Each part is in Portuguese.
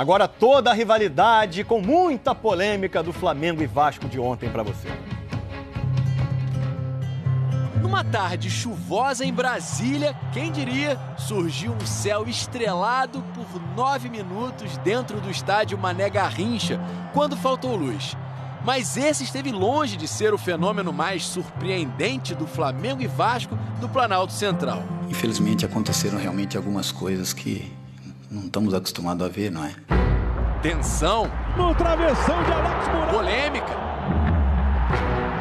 Agora toda a rivalidade com muita polêmica do Flamengo e Vasco de ontem para você. Numa tarde chuvosa em Brasília, quem diria, surgiu um céu estrelado por nove minutos dentro do estádio Mané Garrincha, quando faltou luz. Mas esse esteve longe de ser o fenômeno mais surpreendente do Flamengo e Vasco do Planalto Central. Infelizmente aconteceram realmente algumas coisas que não estamos acostumados a ver, não é? Tensão. No travessão de Alex Moura. Polêmica.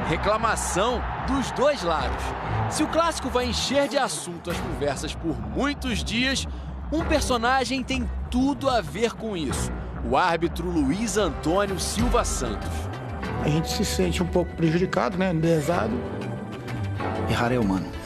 Reclamação dos dois lados. Se o clássico vai encher de assunto as conversas por muitos dias, um personagem tem tudo a ver com isso. O árbitro Luiz Antônio Silva Santos. A gente se sente um pouco prejudicado, né? Lesado. Errar é humano.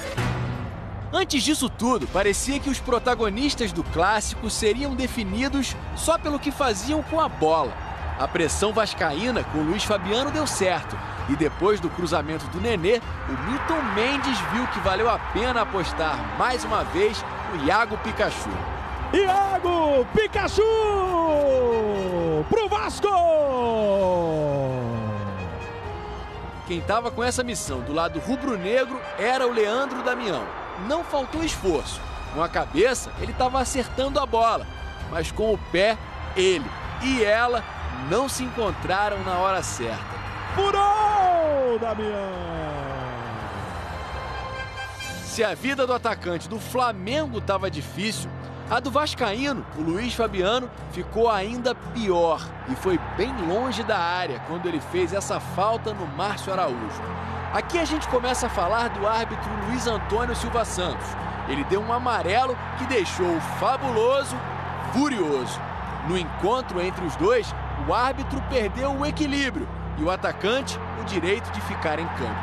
Antes disso tudo, parecia que os protagonistas do clássico seriam definidos só pelo que faziam com a bola. A pressão vascaína com Luiz Fabiano deu certo. E depois do cruzamento do Nenê, o Milton Mendes viu que valeu a pena apostar mais uma vez no Iago Pikachu. Iago Pikachu pro Vasco! Quem estava com essa missão do lado rubro-negro era o Leandro Damião. Não faltou esforço. Com a cabeça, ele estava acertando a bola, mas com o pé, ele e ela não se encontraram na hora certa. Furou, Damião! Se a vida do atacante do Flamengo estava difícil, a do Vascaíno, o Luiz Fabiano, ficou ainda pior e foi bem longe da área quando ele fez essa falta no Márcio Araújo. Aqui a gente começa a falar do árbitro Luiz Antônio Silva Santos. Ele deu um amarelo que deixou o fabuloso furioso. No encontro entre os dois, o árbitro perdeu o equilíbrio e o atacante o direito de ficar em campo.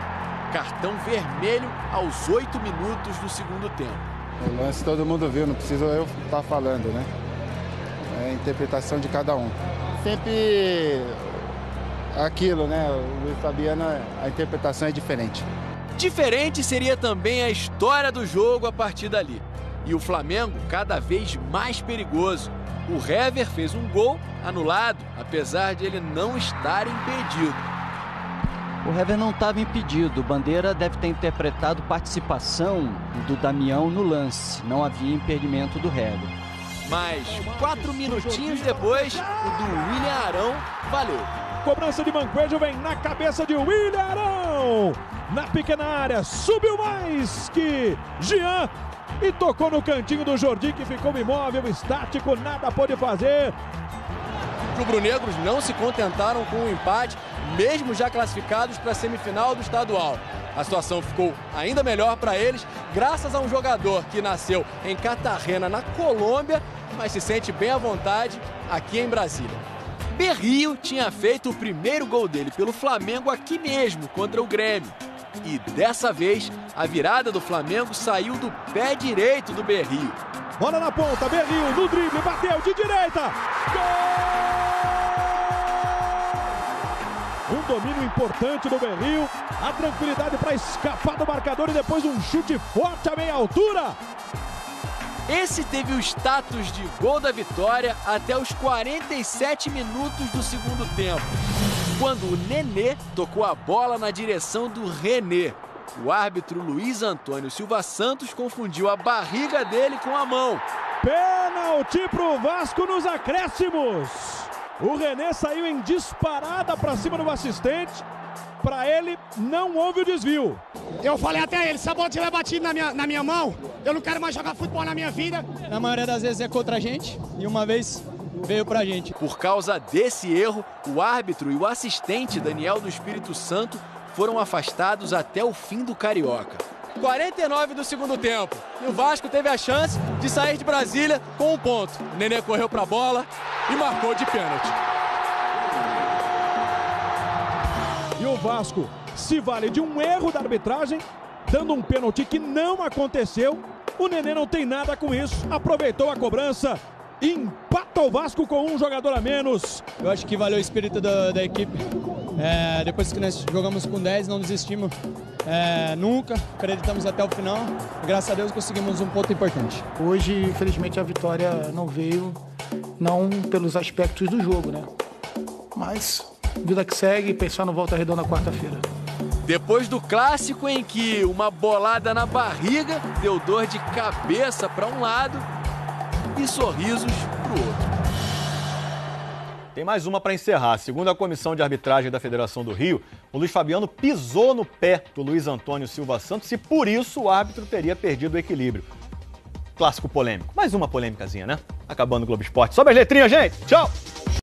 Cartão vermelho aos oito minutos do segundo tempo. O lance todo mundo viu, não preciso eu estar tá falando, né? É a interpretação de cada um. Sempre aquilo, né? O Luiz Fabiano, a interpretação é diferente. Diferente seria também a história do jogo a partir dali. E o Flamengo cada vez mais perigoso. O Hever fez um gol anulado, apesar de ele não estar impedido. O Hever não estava impedido. O Bandeira deve ter interpretado participação do Damião no lance. Não havia impedimento do Hever. Mas quatro minutinhos depois, o do William Arão valeu. Cobrança de Manquejo vem na cabeça de William Arão. Na pequena área, subiu mais que Jean e tocou no cantinho do Jordi que ficou imóvel, estático, nada pôde fazer. Os rubro-negros não se contentaram com o empate, mesmo já classificados para a semifinal do estadual. A situação ficou ainda melhor para eles, graças a um jogador que nasceu em Cartagena, na Colômbia, mas se sente bem à vontade aqui em Brasília. Berrio tinha feito o primeiro gol dele pelo Flamengo aqui mesmo, contra o Grêmio. E dessa vez, a virada do Flamengo saiu do pé direito do Berrio. Bola na ponta, Berrio no drible, bateu de direita. Gol! Um domínio importante do Berrio, a tranquilidade para escapar do marcador e depois um chute forte a meia altura. Esse teve o status de gol da vitória até os 47 minutos do segundo tempo, quando o Nenê tocou a bola na direção do René. O árbitro Luiz Antônio Silva Santos confundiu a barriga dele com a mão. Pênalti pro Vasco nos acréscimos. O René saiu em disparada para cima do assistente. Para ele, não houve o desvio. Eu falei até ele, se a bola tiver batido na minha, na minha mão, eu não quero mais jogar futebol na minha vida. Na maioria das vezes é contra a gente e uma vez veio pra gente. Por causa desse erro, o árbitro e o assistente Daniel do Espírito Santo foram afastados até o fim do Carioca. 49 do segundo tempo. E o Vasco teve a chance de sair de Brasília com um ponto. O Nenê correu pra bola e marcou de pênalti. E o Vasco se vale de um erro da arbitragem, dando um pênalti que não aconteceu. O Nenê não tem nada com isso. Aproveitou a cobrança, empata o Vasco com um jogador a menos. Eu acho que valeu o espírito da, da equipe. É, depois que nós jogamos com 10, não desistimos é, nunca, acreditamos até o final. Graças a Deus conseguimos um ponto importante. Hoje, infelizmente, a vitória não veio não pelos aspectos do jogo, né? Mas vida que segue, pensar no Volta Redonda quarta-feira. Depois do clássico em que uma bolada na barriga deu dor de cabeça para um lado e sorrisos para o outro. Tem mais uma para encerrar. Segundo a comissão de arbitragem da Federação do Rio, o Luiz Fabiano pisou no pé do Luiz Antônio Silva Santos e por isso o árbitro teria perdido o equilíbrio. Clássico polêmico. Mais uma polêmicazinha, né? Acabando o Globo Esporte. Sobe as letrinhas, gente! Tchau!